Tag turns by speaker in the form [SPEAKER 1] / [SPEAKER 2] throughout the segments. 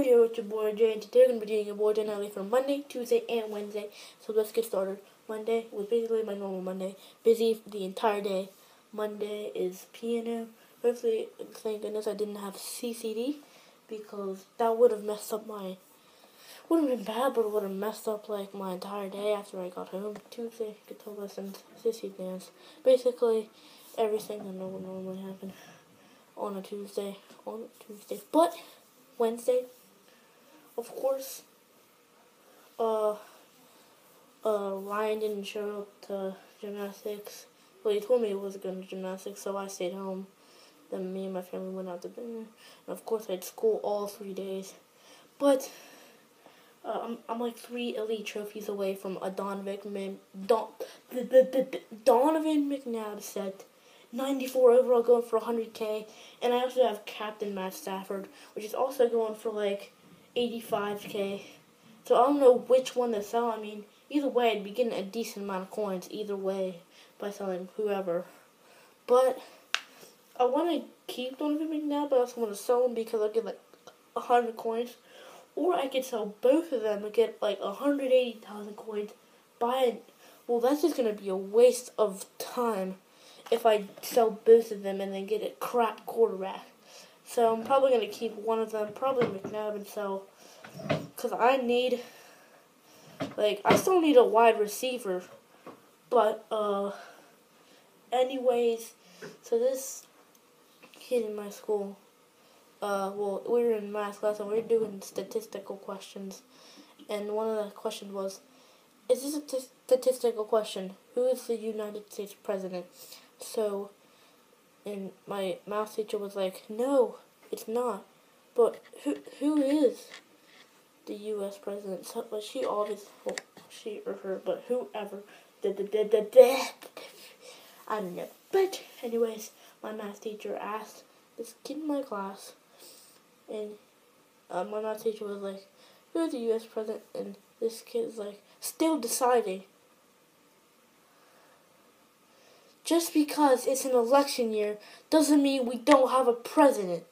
[SPEAKER 1] video with your boy Jay, and today we're going to be doing your boy Jay for Monday, Tuesday, and Wednesday. So let's get started. Monday was basically my normal Monday. Busy the entire day. Monday is piano. Firstly, thank goodness I didn't have CCD because that would have messed up my would have been bad, but it would have messed up like my entire day after I got home. Tuesday, guitar lessons, sissy dance, basically everything that would normally happen on a Tuesday. On a Tuesday, but Wednesday, of course, uh, uh, Ryan didn't show up to gymnastics. Well, he told me he wasn't going to gymnastics, so I stayed home. Then me and my family went out to dinner. And of course, I had school all three days. But uh, I'm, I'm like three elite trophies away from a Donovan, Don, the, the, the, Donovan McNabb set 94 overall going for 100k. And I also have Captain Matt Stafford, which is also going for like 85k. So I don't know which one to sell. I mean, either way, I'd be getting a decent amount of coins either way by selling whoever. But I want to keep Donovan McNabb, but I also want to sell them because I'll get like 100 coins. Or I could sell both of them and get like 180,000 coins. Buy well, that's just going to be a waste of time if I sell both of them and then get a crap quarterback. So I'm probably going to keep one of them, probably McNabb, and sell. Because I need, like, I still need a wide receiver. But, uh, anyways, so this kid in my school, uh, well, we were in math class and we were doing statistical questions. And one of the questions was, is this a t- statistical question? Who is the United States president? So, and my math teacher was like, no, it's not. But who who is the U.S. president? So, but she always, well, she or her, but whoever. Da, da, da, da, da. I don't know. But, anyways, my math teacher asked this kid in my class, and uh, my math teacher was like, who is the U.S. president? And this kid is like, still deciding. Just because it's an election year doesn't mean we don't have a president.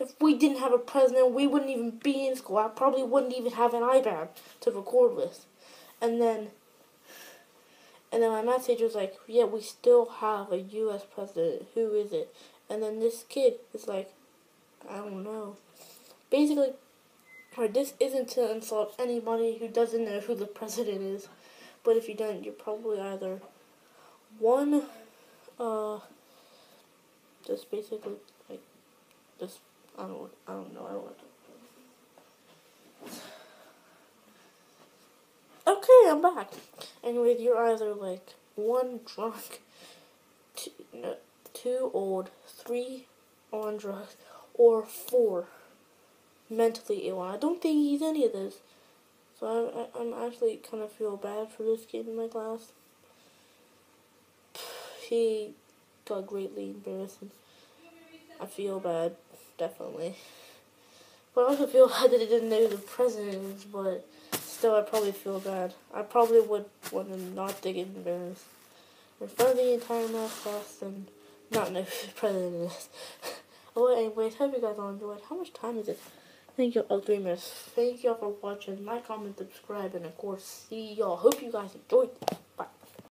[SPEAKER 1] If we didn't have a president, we wouldn't even be in school. I probably wouldn't even have an iPad to record with. And then, and then my math teacher was like, "Yeah, we still have a U.S. president. Who is it?" And then this kid is like, "I don't know." Basically, this isn't to insult anybody who doesn't know who the president is, but if you don't, you're probably either one, uh, just basically like, just I don't, I don't know, I don't. Know. Okay, I'm back. Anyway, you're either like one drunk, two, no, two old, three on drugs, or four mentally ill. I don't think he's any of this. So I, I, I'm actually kind of feel bad for this kid in my class he got greatly embarrassed. I feel bad, definitely. But I also feel bad that he didn't know the president but still I probably feel bad. I probably would want him not to get embarrassed. In front of the entire math class and not know who the president is. well, anyways, hope you guys all enjoyed. How much time is it? Thank you, all three minutes. Thank y'all for watching. Like, comment, subscribe, and of course, see y'all. Hope you guys enjoyed.